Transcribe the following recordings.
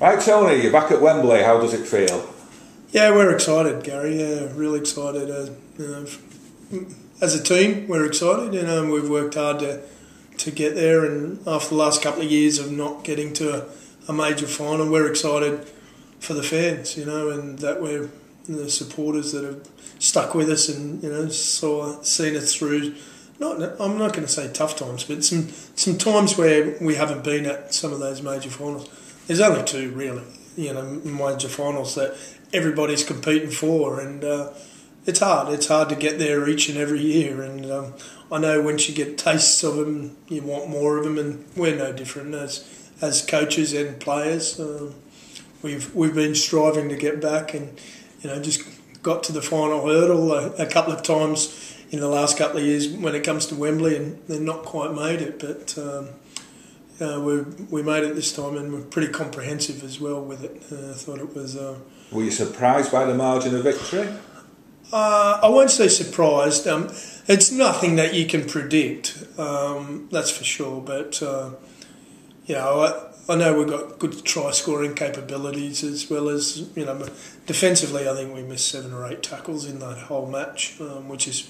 Right, Tony, you're back at Wembley. How does it feel? Yeah, we're excited, Gary. Yeah, really excited. Uh, you know, as a team, we're excited. You know, we've worked hard to to get there, and after the last couple of years of not getting to a, a major final, we're excited for the fans. You know, and that we're the supporters that have stuck with us and you know saw seen us through. Not, I'm not going to say tough times, but some some times where we haven't been at some of those major finals. There's only two really, you know, major finals that everybody's competing for, and uh, it's hard. It's hard to get there each and every year, and um, I know once you get tastes of them, you want more of them, and we're no different as as coaches and players. Uh, we've we've been striving to get back, and you know, just got to the final hurdle a, a couple of times in the last couple of years when it comes to Wembley, and they're not quite made it, but. Um, uh, we we made it this time, and we're pretty comprehensive as well with it. Uh, I thought it was. Uh, Were you surprised by the margin of victory? Uh, I won't say surprised. Um, it's nothing that you can predict. Um, that's for sure. But uh, you know, I, I know we've got good try scoring capabilities as well as you know defensively. I think we missed seven or eight tackles in that whole match, um, which is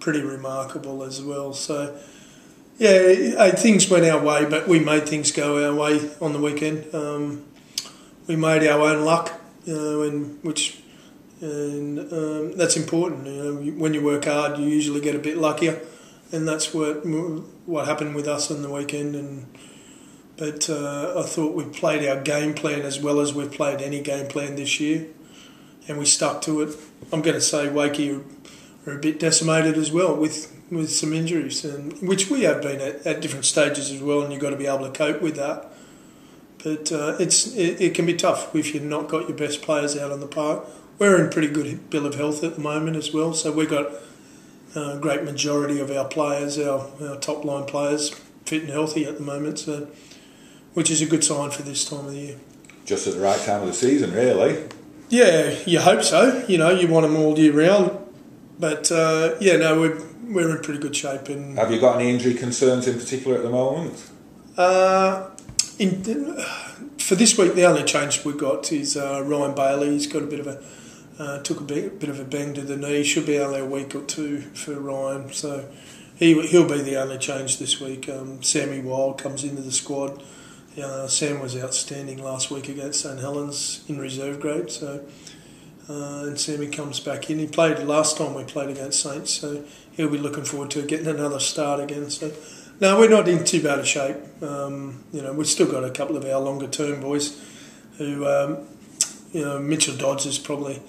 pretty remarkable as well. So yeah, things went our way, but we made things go our way on the weekend. Um, we made our own luck, you know, and which and um, that's important. You know, when you work hard, you usually get a bit luckier, and that's what what happened with us on the weekend. And but uh, I thought we played our game plan as well as we've played any game plan this year, and we stuck to it. I'm going to say Wakey are a bit decimated as well with with some injuries, and which we have been at, at different stages as well, and you've got to be able to cope with that. But uh, it's it, it, can be tough if you've not got your best players out on the park. We're in pretty good bill of health at the moment as well, so we've got a great majority of our players, our, our top line players, fit and healthy at the moment, so which is a good sign for this time of the year. Just at the right time of the season, really. Yeah, you hope so. You know, you want them all year round, but uh, yeah, no, we're we're in pretty good shape. And have you got any injury concerns in particular at the moment? Uh, in, for this week, the only change we've got is uh, Ryan Bailey. He's got a bit of a uh, took a bit, bit of a bang to the knee. Should be only a week or two for Ryan, so he he'll be the only change this week. Um, Sammy Wilde comes into the squad. Uh, Sam was outstanding last week against St Helens in reserve grade, so uh, and Sammy comes back in. He played last time we played against Saints, so he'll be looking forward to getting another start again. So, no, we're not in too bad a shape. Um, you know, we've still got a couple of our longer term boys who, um, you know, Mitchell Dodds is probably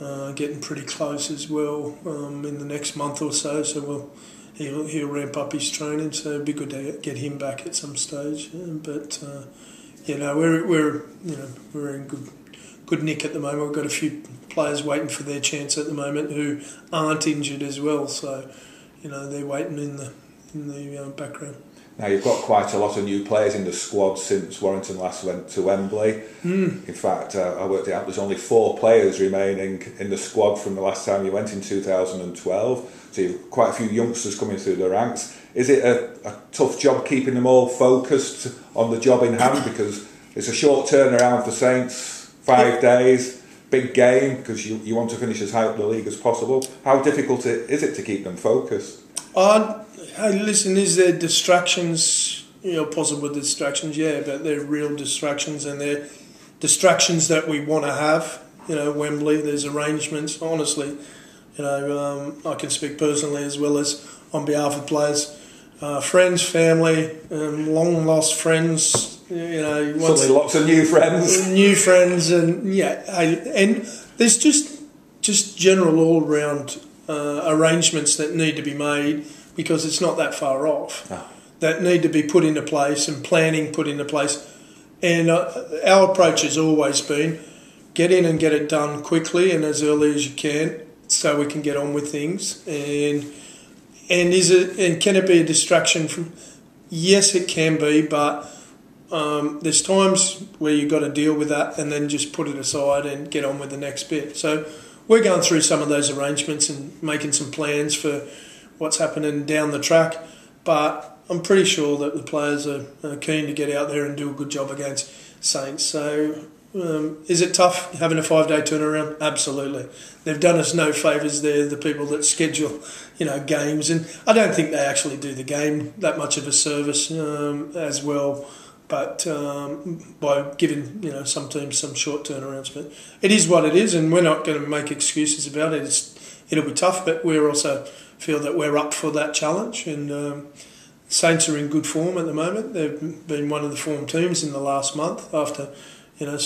uh, getting pretty close as well um, in the next month or so. So we'll he'll, he'll ramp up his training. So it'd be good to get him back at some stage. But uh, you know, we're we're you know we're in good good nick at the moment. We've got a few players waiting for their chance at the moment who aren't injured as well. So, you know, they're waiting in the in the uh, background. Now you've got quite a lot of new players in the squad since Warrington last went to Wembley. Mm. In fact, uh, I worked it out. There's only four players remaining in the squad from the last time you went in 2012. So you've quite a few youngsters coming through the ranks. Is it a, a tough job keeping them all focused on the job in hand because it's a short turnaround for Saints five days, big game because you, you want to finish as high up the league as possible. How difficult is it to keep them focused? Uh, hey, listen, is there distractions? You know, possible distractions, yeah, but they're real distractions and they're distractions that we want to have. You know, Wembley, there's arrangements. Honestly, you know, um, I can speak personally as well as on behalf of players. Uh, friends, family, um, long lost friends, you know, suddenly lots of new friends, new friends, and yeah, and there's just just general all round uh, arrangements that need to be made because it's not that far off. Oh. That need to be put into place and planning put into place. And uh, our approach has always been get in and get it done quickly and as early as you can, so we can get on with things. And and is it and can it be a distraction from? Yes, it can be, but um, there's times where you've got to deal with that and then just put it aside and get on with the next bit. So we're going through some of those arrangements and making some plans for what's happening down the track. But I'm pretty sure that the players are, are keen to get out there and do a good job against Saints. So um, is it tough having a five day turnaround? Absolutely. They've done us no favours. They're the people that schedule, you know, games, and I don't think they actually do the game that much of a service um, as well. But um, by giving you know some teams some short turnarounds, but it is what it is, and we're not going to make excuses about it. It's, it'll be tough, but we also feel that we're up for that challenge, and um, Saints are in good form at the moment. They've been one of the form teams in the last month after you know,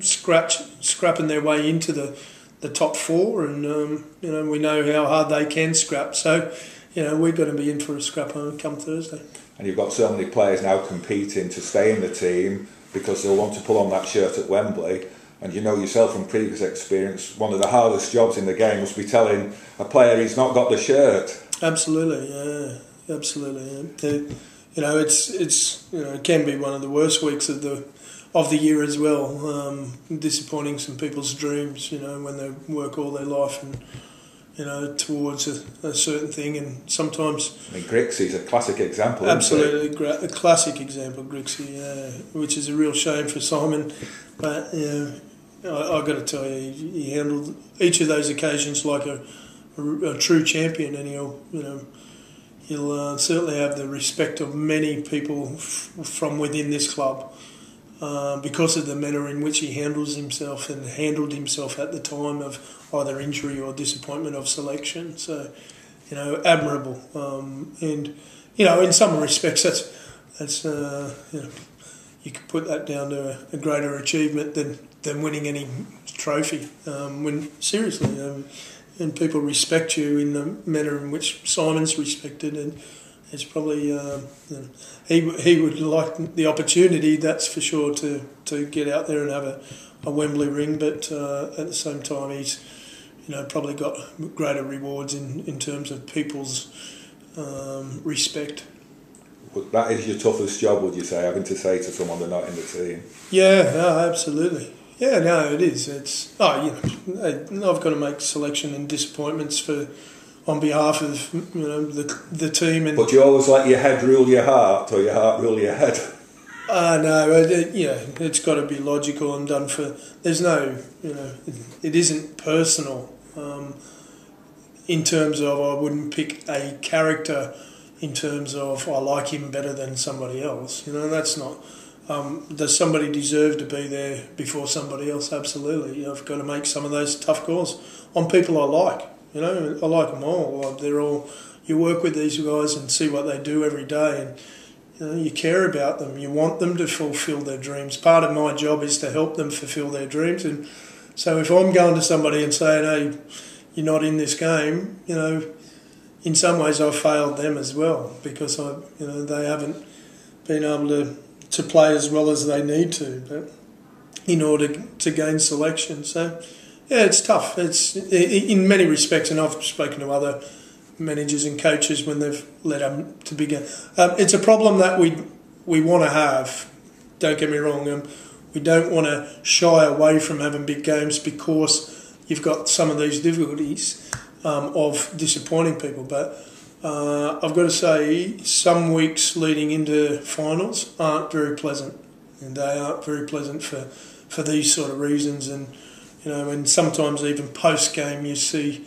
scratch, scrapping their way into the, the top four, and um, you know we know how hard they can scrap. So, you know, we're going to be in for a scrap come Thursday. And you've got so many players now competing to stay in the team because they'll want to pull on that shirt at Wembley. And you know yourself from previous experience, one of the hardest jobs in the game must be telling a player he's not got the shirt. Absolutely, yeah, absolutely. Yeah. You know, it's it's you know it can be one of the worst weeks of the of the year as well. Um, disappointing some people's dreams, you know, when they work all their life and you know towards a, a certain thing, and sometimes. I mean, Grixie's a classic example. Absolutely, a classic example, Grixie, uh, which is a real shame for Simon, but you know, I, have got to tell you, he handled each of those occasions like a, a, a true champion, and he'll you know he'll uh, certainly have the respect of many people f- from within this club. Uh, because of the manner in which he handles himself and handled himself at the time of either injury or disappointment of selection. So, you know, admirable. Um, and, you know, in some respects, that's, that's uh, you know, you could put that down to a, a greater achievement than, than winning any trophy. Um, when seriously, um, and people respect you in the manner in which Simon's respected, and it's probably uh, he he would like the opportunity. That's for sure to, to get out there and have a, a Wembley ring. But uh, at the same time, he's you know probably got greater rewards in, in terms of people's um, respect. that is your toughest job, would you say, having to say to someone they're not in the team? Yeah, no, absolutely. Yeah, no, it is. It's oh, you know, I've got to make selection and disappointments for on behalf of you know the the team. And but you always let your head rule your heart, or your heart rule your head. Uh, no, it, yeah, it's got to be logical and done for. There's no, you know, it, it isn't personal. Um, in terms of, I wouldn't pick a character in terms of I like him better than somebody else. You know, that's not. Um, does somebody deserve to be there before somebody else? Absolutely. I've got to make some of those tough calls on people I like. You know, I like them all. They're all. You work with these guys and see what they do every day, and you know you care about them. You want them to fulfil their dreams. Part of my job is to help them fulfil their dreams, and so if I'm going to somebody and saying, "Hey, you're not in this game," you know, in some ways I've failed them as well because I, you know, they haven't been able to to play as well as they need to, but in order to gain selection. So yeah, it's tough. It's in many respects, and I've spoken to other managers and coaches when they've led them to begin. Um, it's a problem that we we want to have. Don't get me wrong. Um, we don't want to shy away from having big games because you've got some of these difficulties um, of disappointing people. But uh, I've got to say, some weeks leading into finals aren't very pleasant, and they aren't very pleasant for for these sort of reasons and you know, and sometimes even post game you see,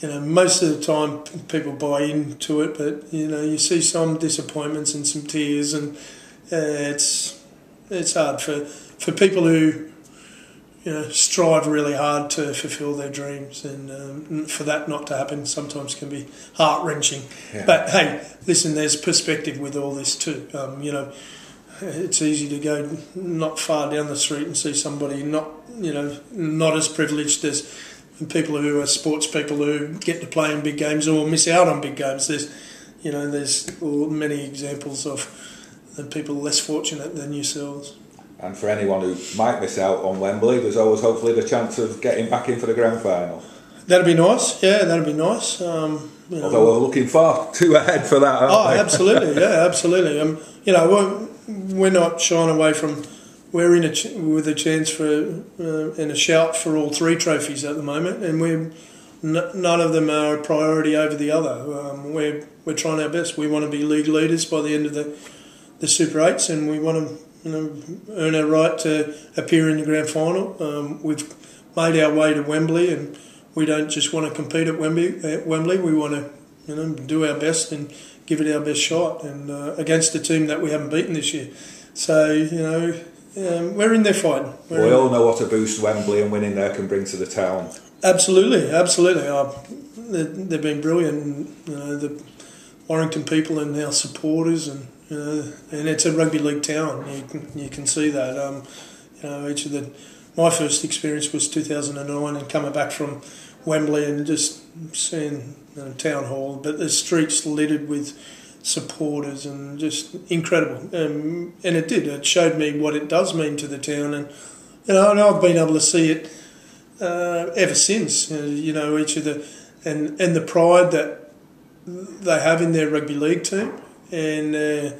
you know, most of the time people buy into it, but you know, you see some disappointments and some tears, and uh, it's it's hard for for people who you know strive really hard to fulfil their dreams, and um, for that not to happen sometimes can be heart wrenching. Yeah. But hey, listen, there's perspective with all this too. Um, you know it's easy to go not far down the street and see somebody not you know not as privileged as people who are sports people who get to play in big games or miss out on big games. There's you know there's many examples of people less fortunate than yourselves. And for anyone who might miss out on Wembley, there's always hopefully the chance of getting back in for the grand final. That'd be nice. Yeah, that'd be nice. Um, you know. Although we're looking far too ahead for that. oh, absolutely. Yeah, absolutely. Um, you know, we're not shying away from. We're in a ch- with a chance for uh, and a shout for all three trophies at the moment, and we're n- none of them are a priority over the other. Um, we're we're trying our best. We want to be league leaders by the end of the the Super Eights, and we want to you know earn our right to appear in the grand final. Um, we've made our way to Wembley, and we don't just want to compete at Wembley. At Wembley, we want to you know do our best and give it our best shot, and uh, against a team that we haven't beaten this year. So you know. Um, we're in there fighting. We're we all know what a boost Wembley and winning there can bring to the town. Absolutely, absolutely. Uh, they've been brilliant. You know, the Warrington people and our supporters, and you know, and it's a rugby league town. You can, you can see that. Um, you know, each of the my first experience was 2009 and coming back from Wembley and just seeing you know, town hall, but the streets littered with supporters and just incredible. Um, and it did. It showed me what it does mean to the town, and you know, and I've been able to see it uh, ever since. Uh, you know, each of the and and the pride that they have in their rugby league team, and uh,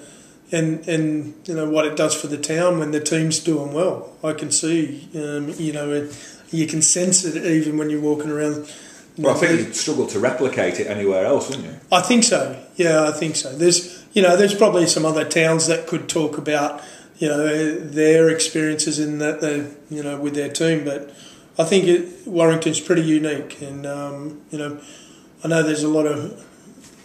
and and you know what it does for the town when the team's doing well. I can see, um, you know, it, you can sense it even when you're walking around. Well, I think you'd struggle to replicate it anywhere else, wouldn't you? I think so. Yeah, I think so. There's, you know, there's probably some other towns that could talk about, you know, their experiences in that they, you know, with their team, but I think it, Warrington's pretty unique, and um, you know, I know there's a lot of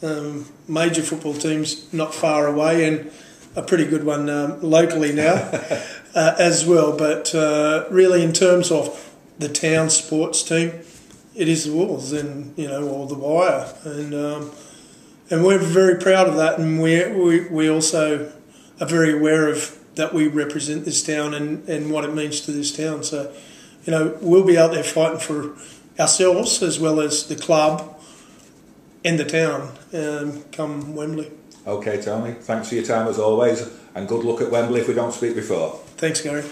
um, major football teams not far away, and a pretty good one um, locally now uh, as well. But uh, really, in terms of the town sports team, it is the Wolves, and you know, or the Wire, and um, and we're very proud of that, and we we we also are very aware of that we represent this town and, and what it means to this town. So you know, we'll be out there fighting for ourselves as well as the club and the town um, come Wembley. Okay, Tony. Thanks for your time as always, and good luck at Wembley if we don't speak before. Thanks, Gary.